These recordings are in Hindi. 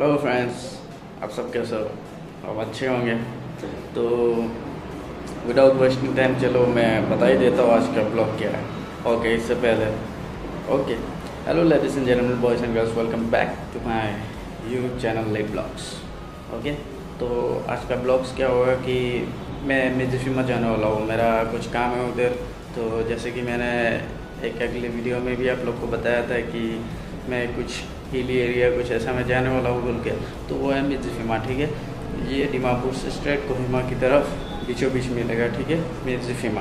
हेलो फ्रेंड्स आप सब कैसे हो आप अच्छे होंगे। तो विदाउट वेस्टिंग टाइम चलो मैं बता ही देता हूँ आज का ब्लॉग क्या है। ओके इससे पहले। Okay hello ladies and gentleman boys and girls welcome back to my YouTube channel let blogs okay तो आज का ब्लॉग्स क्या होगा कि मैं मिर्जिफिमा जाने वाला हूँ। मेरा कुछ काम है उधर। तो जैसे कि मैंने एक अगले वीडियो में भी आप लोग को बताया था कि मैं कुछ हिली एरिया, कुछ ऐसा मैं जाने वाला हूँ बोल के। तो वो है मिर्जिफिमा ठीक है? ये दिमापुर से स्ट्रेट कोहिमा की तरफ़ बीचों बीच मिलेगा ठीक है? मिर्जिफिमा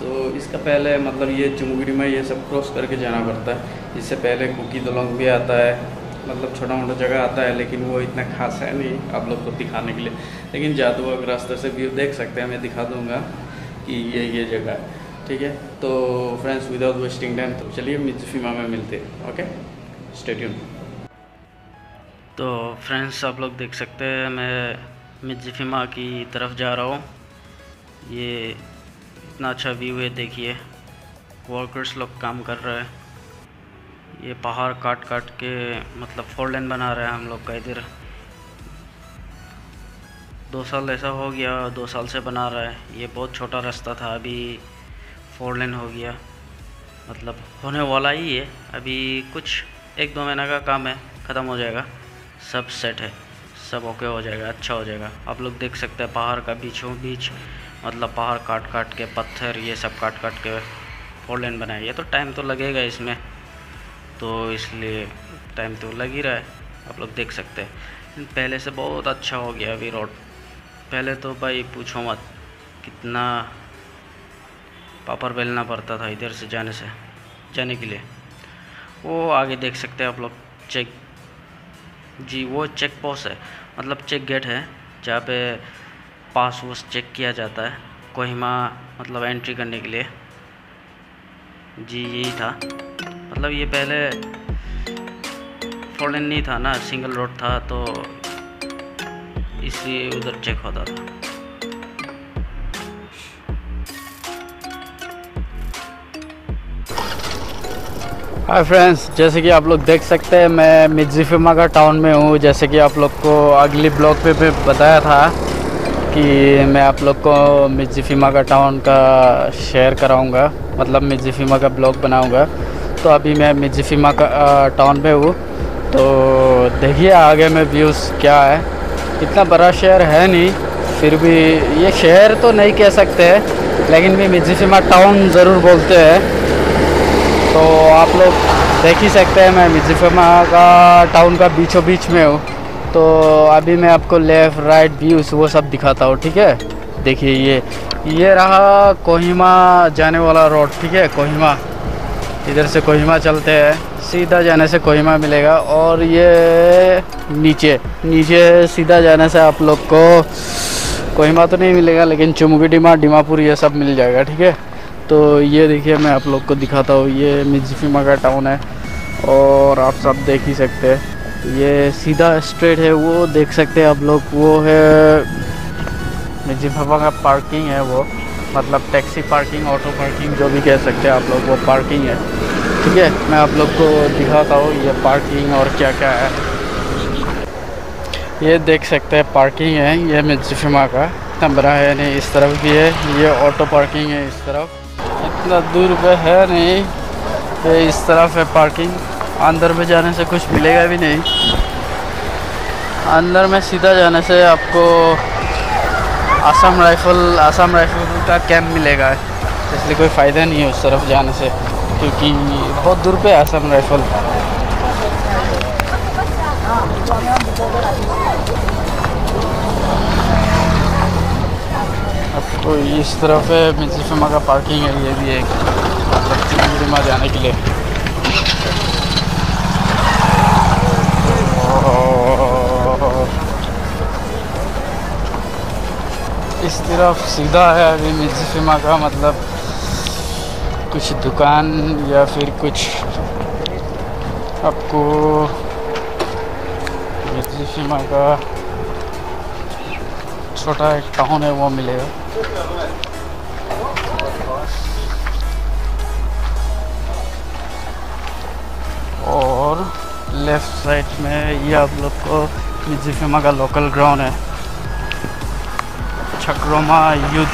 तो इसका पहले मतलब ये चुमुगड़ी में ये सब क्रॉस करके जाना पड़ता है। इससे पहले कुकी दलोंग भी आता है। मतलब छोटा मोटा जगह आता है, लेकिन वो इतना खास है नहीं आप लोग को दिखाने के लिए। लेकिन जादू अगर रास्ते से व्यू देख सकते हैं, मैं दिखा दूँगा कि ये ये जगह है, ठीक है? तो फ्रेंड्स विदाउट वेस्टिंग टाइम तो चलिए मिर्जिफिमा में मिलते हैं ओके स्टेडियम तो फ्रेंड्स आप लोग देख सकते हैं, मैं मिर्जिफिमा की तरफ़ जा रहा हूँ। ये इतना अच्छा व्यू है, देखिए। वर्कर्स लोग काम कर रहे हैं। ये पहाड़ काट काट के मतलब फोर लेन बना रहे हैं हम लोग का इधर। दो साल ऐसा हो गया, दो साल से बना रहा है। ये बहुत छोटा रास्ता था, अभी फोर लेन हो गया। मतलब होने वाला ही है। अभी कुछ एक दो महीना का काम है, ख़त्म हो जाएगा। सब सेट है, सब ओके हो जाएगा अच्छा हो जाएगा। आप लोग देख सकते हैं पहाड़ का बीचों बीच मतलब पहाड़ काट काट के, पत्थर, ये सब काट काट के फोर लेन बनाया। ये तो टाइम तो लगेगा इसमें। तो इसलिए टाइम तो लग ही रहा है। आप लोग देख सकते हैं। पहले से बहुत अच्छा हो गया अभी रोड पहले तो भाई पूछो मत, कितना पापड़ बेलना पड़ता था इधर से जाने से, जाने के लिए। वो आगे देख सकते हैं आप लोग चेक जी, वो चेक पोस्ट है। मतलब चेक गेट है, जहाँ पे पास वोस चेक किया जाता है, कोहिमा मतलब एंट्री करने के लिए। जी, यही था। मतलब ये पहले फोर नहीं था ना सिंगल रोड था तो इसलिए उधर चेक होता था। हाय फ्रेंड्स जैसे कि आप लोग देख सकते हैं, मैं मिर्जिफिमा का टाउन में हूँ। जैसे कि आप लोग को अगली ब्लॉग पे भी बताया था कि मैं आप लोग को मिर्जिफिमा का टाउन का शेयर कराऊँगा। मतलब मिर्जिफिमा का ब्लॉग बनाऊँगा। तो अभी मैं मिर्जिफिमा का टाउन में हूँ। तो देखिए आगे में व्यूज़ क्या है। इतना बड़ा शहर है नहीं, फिर भी ये शहर तो नहीं कह सकते लेकिन भी मिर्जिफिमा टाउन ज़रूर बोलते हैं। तो आप लोग देख ही सकते हैं मैं मिर्जिफमा का टाउन का बीचों बीच में हूँ। तो अभी मैं आपको लेफ़्ट राइट व्यूज़ वो सब दिखाता हूँ, ठीक है? देखिए ये ये रहा कोहिमा जाने वाला रोड ठीक है? कोहिमा। इधर से कोहिमा चलते हैं। सीधा जाने से कोहिमा मिलेगा और ये नीचे नीचे सीधा जाने से आप लोग को कोहिमा तो नहीं मिलेगा, लेकिन चुमुकी डिमा डिमापुर ये सब मिल जाएगा, ठीक है? तो ये देखिए, मैं आप लोग को दिखाता हूँ, ये मिर्जिफिमा का टाउन है और आप सब देख ही सकते हैं। ये सीधा स्ट्रेट है, वो देख सकते हैं आप लोग, वो है मिर्जिफिमा का पार्किंग है वो। मतलब टैक्सी पार्किंग ऑटो पार्किंग जो भी कह सकते हैं आप लोग, वो पार्किंग है। ठीक है, मैं आप लोग को दिखाता हूँ ये पार्किंग और क्या क्या है। ये देख सकते हैं पार्किंग है, ये मिर्जिफिमा का। बड़ा है, नहीं, इस तरफ़ भी है, ये ऑटो पार्किंग है इस तरफ़। इतना दूर पे है नहीं ये इस तरफ़ है पार्किंग अंदर में जाने से कुछ मिलेगा भी नहीं। अंदर में सीधा जाने से आपको आसाम राइफल आसाम राइफल का कैंप मिलेगा। इसलिए कोई फ़ायदा नहीं है उस तरफ़ जाने से, क्योंकि बहुत दूर पे आसाम राइफल तो इस तरफ़ है मिर्जिफमा का पार्किंग है। ये भी एक चिड़मा जाने के लिए। इस तरफ़ सीधा है अभी मिर्जिफमा का मतलब कुछ दुकान या फिर कुछ आपको मिर्जिफमा का छोटा एक टाउन है, वो मिलेगा। और लेफ़्ट साइड में ये आप लोग को जिफिमा का लोकल ग्राउंड है। छक्रोमा यूथ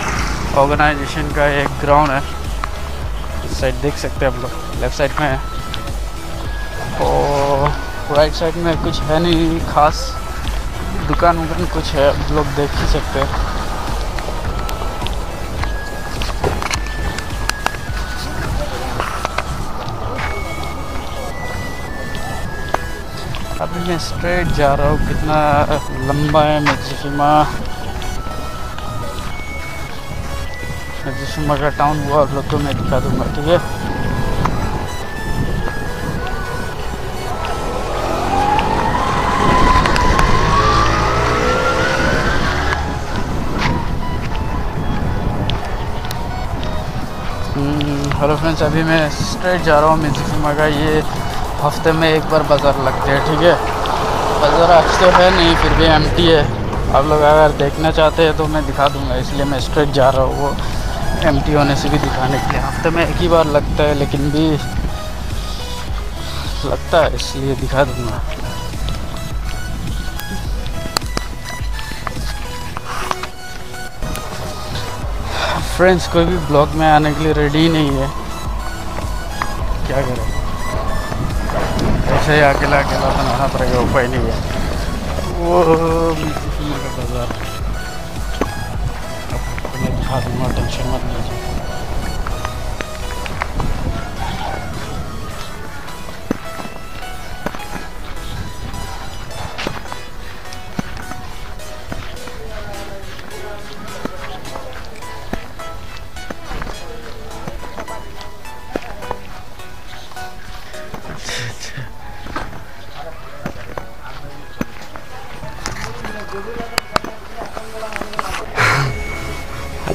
ऑर्गेनाइजेशन का एक ग्राउंड है। इस साइड देख सकते हैं आप लोग लेफ़्ट साइड में और राइट साइड में कुछ है नहीं, खास दुकान वुकान कुछ है, आप लोग देख ही सकते हैं। अभी मैं स्ट्रेट जा रहा हूँ, कितना लंबा है मजिफिमा मजिफिमा का टाउन वो आप लोग को मैं दिखा दूँगा, ठीक है? हेलो फ्रेंड्स अभी मैं स्ट्रेट जा रहा हूँ मिर्जिफिमा का ये हफ़्ते में एक बार बाज़ार लगते हैं, ठीक है? बाज़ार आज तो है नहीं, फिर भी एमटी है। आप लोग अगर देखना चाहते हैं तो मैं दिखा दूँगा, इसलिए मैं स्ट्रेट जा रहा हूँ, वो एमटी होने से भी दिखाने के लिए। हफ़्ते में एक ही बार लगता है, लेकिन भी लगता है, इसलिए दिखा दूँगा। फ्रेंड्स कोई भी ब्लॉग में आने के लिए रेडी नहीं है। क्या करें? ऐसे अकेला अकेला बनाना पड़ेगा उपाय नहीं है वो बाज़ार। टेंशन मत लीजिए।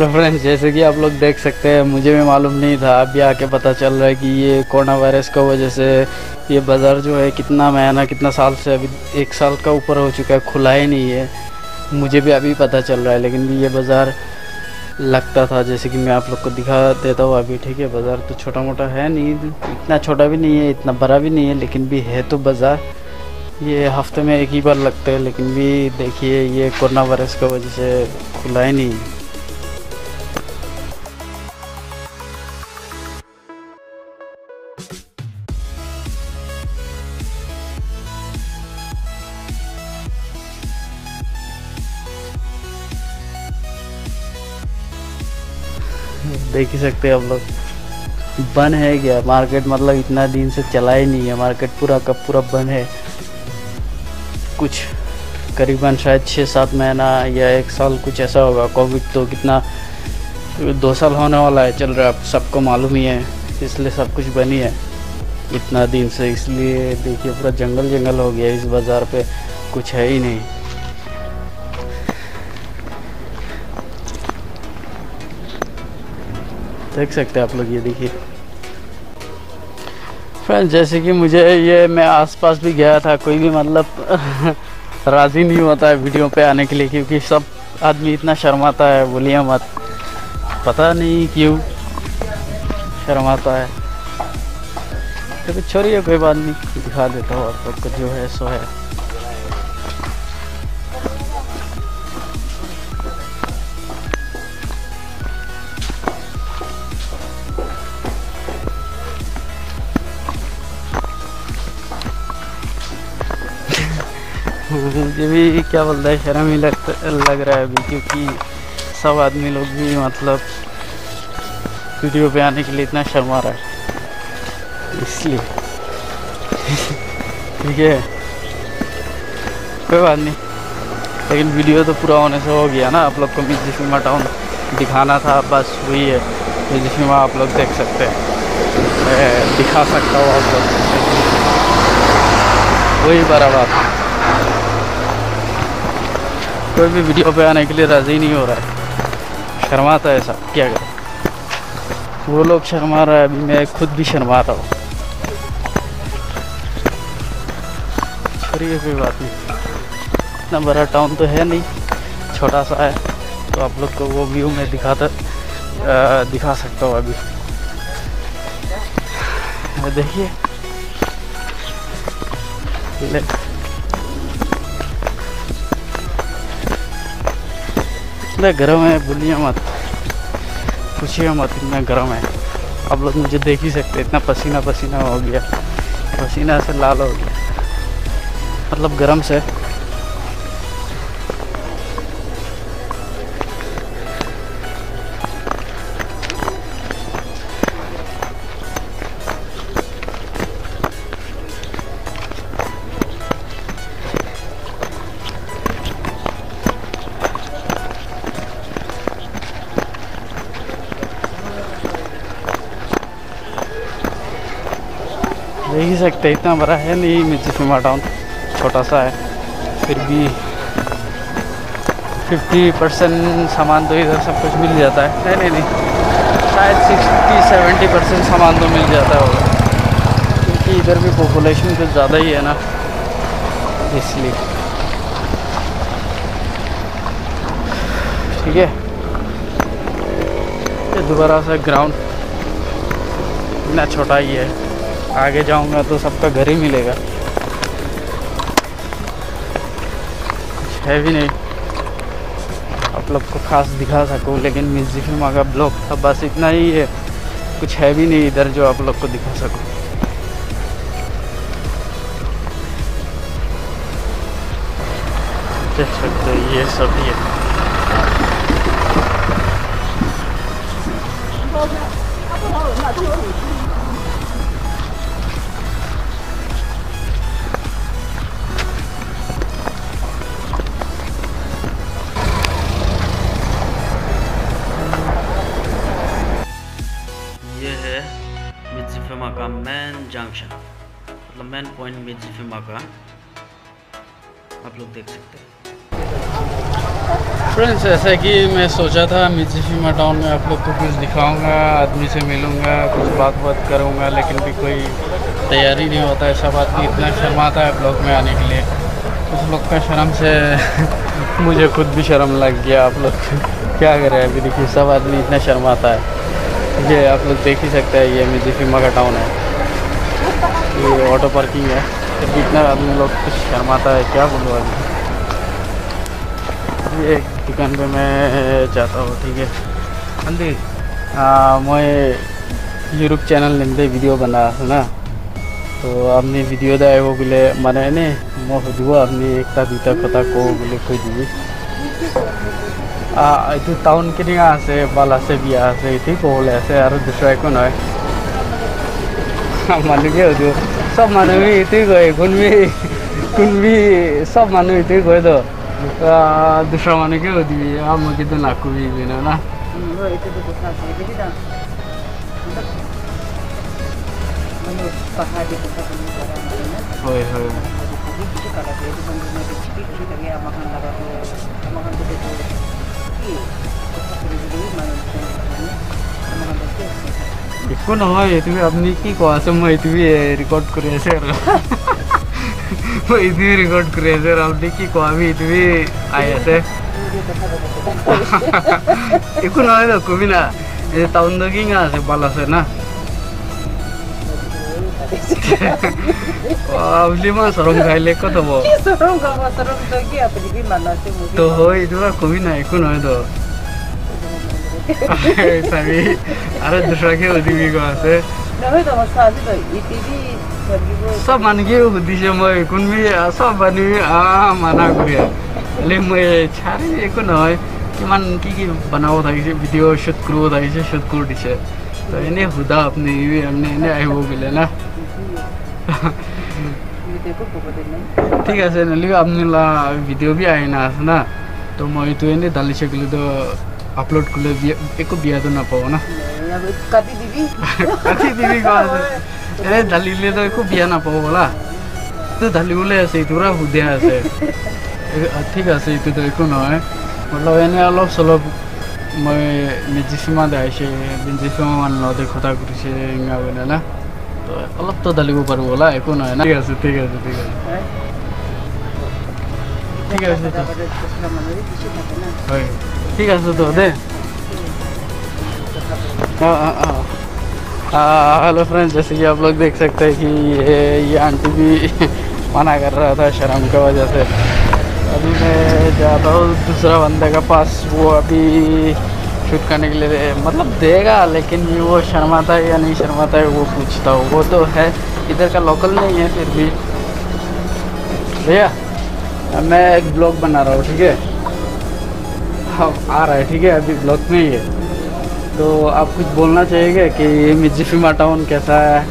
हेलो फ्रेंड्स जैसे कि आप लोग देख सकते हैं, मुझे भी मालूम नहीं था। अभी आके पता चल रहा है कि ये कोरोना वायरस का वजह से ये बाज़ार जो है कितना महीना कितना साल से अभी एक साल का ऊपर हो चुका है, खुला ही नहीं है। मुझे भी अभी पता चल रहा है, लेकिन ये बाज़ार लगता था, जैसे कि मैं आप लोग को दिखा देता हूँ अभी, ठीक है? बाज़ार तो छोटा मोटा है नहीं, इतना छोटा भी नहीं है, इतना बड़ा भी नहीं है, लेकिन भी है तो बाज़ार। ये हफ़्ते में एक ही बार लगता है, लेकिन भी देखिए, ये कोरोना वायरस की वजह से खुला ही नहीं है। देख ही सकते हैं आप लोग। बंद है क्या? मार्केट मतलब इतना दिन से चला ही नहीं है। मार्केट पूरा का पूरा बंद है। कुछ करीबन शायद छः सात महीना या एक साल कुछ ऐसा होगा। कोविड तो कितना दो साल होने वाला है, चल रहा है। सबको मालूम ही है, इसलिए सब कुछ बनी है। इतना दिन से इसलिए देखिए, पूरा जंगल जंगल हो गया इस बाज़ार पे। कुछ है ही नहीं। देख सकते हैं आप लोग, ये देखिए। फ्रेंड्स जैसे कि मुझे ये मैं आसपास भी गया था, कोई भी मतलब राज़ी नहीं होता है वीडियो पे आने के लिए, क्योंकि सब आदमी इतना शर्माता है, बोलिए मत। पता नहीं क्यों शर्माता है। तो छोड़िए, कोई बात नहीं, दिखा देता हूँ आप लोग को, जो है सो है। मुझे भी क्या बोलता है, शर्म ही लग लग रहा है अभी, क्योंकि सब आदमी लोग भी मतलब वीडियो पे आने के लिए इतना शर्मा रहा है। इसलिए। ठीक है। कोई बात नहीं। लेकिन वीडियो तो पूरा होने से हो गया ना, आप लोग को मिर्जिफिमा टाउन दिखाना था, बस वही है। मिर्जिफिमा आप लोग देख सकते हैं। दिखा सकता हूँ आप लोग। वही है कोई भी वीडियो पे आने के लिए राज़ी नहीं हो रहा है। शर्माता है सब क्या करें? वो लोग शर्मा रहा है, अभी मैं खुद भी शर्मा रहा हूँ कोई बात नहीं। इतना बड़ा टाउन तो है नहीं, छोटा सा है। तो आप लोग को वो व्यू में दिखाता दिखा सकता हूँ अभी। देखिए। इतना गर्म है बोलिए मत। पूछिए मत, इतना गर्म है। आप लोग मुझे देख ही सकते इतना पसीना पसीना हो गया। पसीना से लाल हो गया। मतलब गर्म से सकते, इतना बड़ा है नहीं मिर्चिफिमा टाउन छोटा सा है। फिर भी 50 परसेंट सामान तो इधर सब कुछ मिल जाता है। नहीं नहीं नहीं, शायद 60 70 परसेंट सामान तो मिल जाता होगा। क्योंकि इधर भी पॉपुलेशन कुछ ज़्यादा ही है ना, इसलिए। ठीक है? ये दोबारा सा ग्राउंड इतना छोटा ही है। आगे जाऊँगा तो सबका घर ही मिलेगा। है भी नहीं। आप लोग को खास दिखा सकूँ, लेकिन म्यूज़िक का ब्लॉग था, बस इतना ही है। कुछ है भी नहीं इधर जो आप लोग को दिखा सकूँ। देख सकते हो, ये सब ही है। मेन पॉइंट में मिर्जिफिमा का आप लोग देख सकते हैं। फ्रेंड्स ऐसा कि मैं सोचा था मिर्जिफिमा टाउन में आप लोग को कुछ दिखाऊँगा, आदमी से मिलूँगा, कुछ बात बात करूँगा, लेकिन भी कोई तैयारी नहीं होता है सब आदमी इतना शर्माता है ब्लॉग में आने के लिए। उस लोग का शर्म से मुझे खुद भी शर्म लग गया आप लोग क्या करें, अभी देखिए, सब आदमी इतना शर्माता है। ये आप लोग देख ही सकते हैं, ये मिर्जिफिमा का टाउन है। ये ऑटो पार्किंग है फिर भी इतना आदमी लोग कुछ शर्माता है क्या बोलूँ अभी ये एक दुकान पे मैं जाता हूँ ठीक है अंदी मैं यूट्यूब चैनल निम्दे वीडियो बना আছে না তো আপনি ভিডিও দেয় বোলে মানে এনে মই সুধিব আপুনি একটা দুটা কথা কওঁ বুলি কৈ দিবি আহ, এইটো টাউন কেনেকুৱা আছে বাল আছে বিয়া আছে এইটোৱে ক'বলৈ আছে আৰু দুচৰা একো নহয় মানুহকে সুধিব চব মানুহে এইটোৱে কয় কোনবি কোনবি চব মানুহ এইটোৱে কয় তো আহ, দুচৰা মানুহকে সুধিবি আহ, মই কিন্তু নাকবি বিনা না Menurut itu tu bukan saya jadi dah. Menurut pahadi kita punya cara macamnya. হয় হয় Jadi kita একো নহয় এইটো আপুনি কি কোৱা আছে মই এইটোৱে ৰেকৰ্ড কৰি আছে আৰু মই এইটোৱে ৰেকৰ্ড কৰি আছে আৰু আপুনি কি কওঁ আমি এইটোৱে আহি আছে একো নহয় দিয়ক কবি না এই টাউন দি আছে ভাল আছে না কবি নাই একো নহয় দিয়ক চাবি আৰু দুচৰাকে সুধিবি কোৱা আছে Nah, itu masa tu itu di bagi চব মানুহকে সুধিছে মই কোনবি চব মানুহে আহ মানা কৰি খালি মই চাৰি একো নহয় কিমান কি কি বনাব থাকিছে ভিডিঅ' শ্বুট কৰিব থাকিছে শ্বুট কৰি দিছে তো এনেই সোধা আপুনি আপুনি এনেই আহিব বোলে না Itu pun kepada ni. ঠিক আছে নহ'লে আপুনি ভিডিঅ' বি আহি না আছে না তো মই এইটো এনেই দালি চাকিলেতো কৰিলে বিয়া একো বিয়াটো নাপাব না. কাটি দিবি কোৱা আছে এনে ঢালিলেতো একো বিয়া নাপাব বোলা তো ঢালিবলৈ আছে এইটো পৰা সুধে আছে ঠিক আছে এইটোতো একো নহয় মতলব এনে অলপ চলপ মই মিজিচিমা দেখাইছে মিজিচিমা মানুহৰ লগতে কথা কৰিছে মানে না তো অলপতো ঢালিব পাৰোঁ বোলা একো নহয় না ঠিক আছে ঠিক আছে ঠিক আছে ঠিক আছে তো Daripada selama ni di sini kena. হয় ঠিক আছে তো দে हाँ हाँ हाँ हाँ हेलो फ्रेंड्स जैसे कि आप लोग देख सकते हैं कि ये ये आंटी भी मना कर रहा था शर्म की वजह से अभी मैं जाता हूँ दूसरा बंदे के पास वो अभी शूट करने के लिए मतलब देगा लेकिन ये वो शर्माता है या नहीं शर्माता है वो पूछता हूँ वो तो है इधर का लोकल नहीं है फिर भी भैया मैं एक ब्लॉग बना रहा हूँ ठीक है? हाँ आ रहा है ठीक है? अभी ब्लॉग में ही। है तो आप कुछ बोलना चाहिए कि मिर्जिफिमा टाउन कैसा है?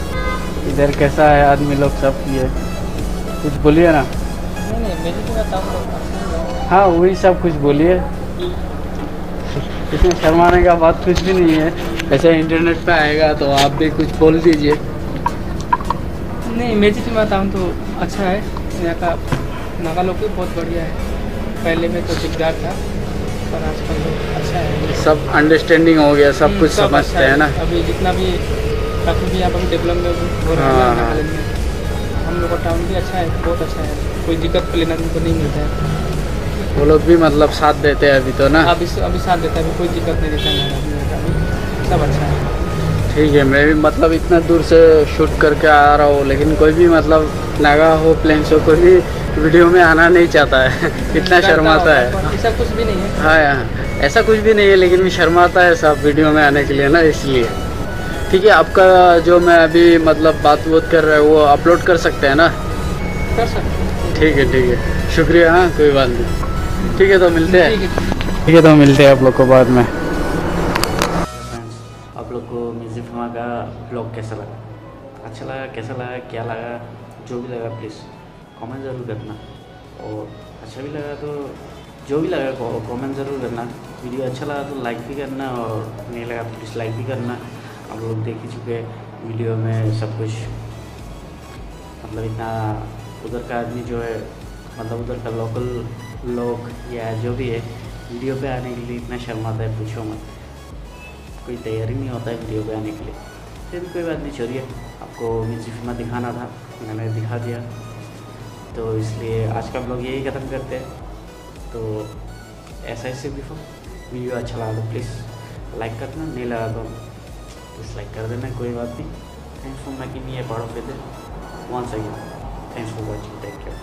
इधर कैसा है आदमी लोग सब ये? कुछ बोलिए ना। नहीं नहीं हाँ। वही सब कुछ बोलिए। इसमें शर्माने का बात कुछ भी नहीं है। ऐसे इंटरनेट पे आएगा तो आप भी कुछ बोल दीजिए। नहीं मेजिक में बताऊँ तो अच्छा है। यहाँ का नागा लोग बहुत बढ़िया है। पहले में तो दिकदार था पर आजकल तो अच्छा है। सब अंडरस्टैंडिंग हो गया सब हम्म, कुछ सब समझते अच्छा हैं ना। अभी जितना भी काफ़ी भी यहाँ पर डेवलपमेंट हो रहा है हाँ, हाँ। हम लोग का टाउन भी अच्छा है बहुत अच्छा है। कोई दिक्कत लेना उनको नहीं मिलता है। वो लोग भी मतलब साथ देते हैं अभी तो ना। अभी अभी साथ देता है अभी कोई दिक्कत नहीं देता है सब अच्छा है। ठीक है मैं भी मतलब इतना दूर से शूट करके आ रहा हूँ लेकिन कोई भी मतलब नागा हो प्लेन्स हो कोई भी वीडियो में आना नहीं चाहता है। इतना शर्माता है। ऐसा कुछ भी नहीं है। हाँ यहाँ ऐसा कुछ भी नहीं है लेकिन भी शर्माता है सब वीडियो में आने के लिए ना इसलिए। ठीक है आपका जो मैं अभी मतलब बात वोत कर रहा है वो अपलोड कर सकते हैं ना? कर सकते ठीक है ठीक है। शुक्रिया हाँ कोई बात नहीं। ठीक है तो मिलते हैं। ठीक है तो मिलते हैं आप लोग को बाद में। आप लोग को म्यूज़िक फिल्मा का ब्लॉग कैसा लगा? अच्छा लगा कैसा लगा क्या लगा? जो भी लगा प्लीज़। कमेंट ज़रूर करना। और अच्छा भी लगा तो जो भी लगा कमेंट ज़रूर करना। वीडियो अच्छा लगा तो लाइक भी करना और नहीं लगा तो डिसलाइक भी करना। आप लोग देख ही चुके वीडियो में सब कुछ। मतलब इतना उधर का आदमी जो है मतलब उधर का लोकल लोग या जो भी है, वीडियो पे आने के लिए इतना शर्माता है, पूछो मत। कोई तैयारी नहीं होता है वीडियो पे आने के लिए। फिर कोई बात नहीं, छोड़िए। आपको म्यूज़िक फ़िल्म दिखाना था, मैंने दिखा दिया। तो इसलिए आज का ब्लॉग यही ख़त्म करते हैं। तो ऐसा ही सिर्फ़ बिफो वीडियो अच्छा लगा तो प्लीज़ लाइक करना, नहीं लगा तो डिसलाइक कर देना, कोई बात नहीं। थैंक्स फॉर मेकिंग ये part of it once again thanks for watching take care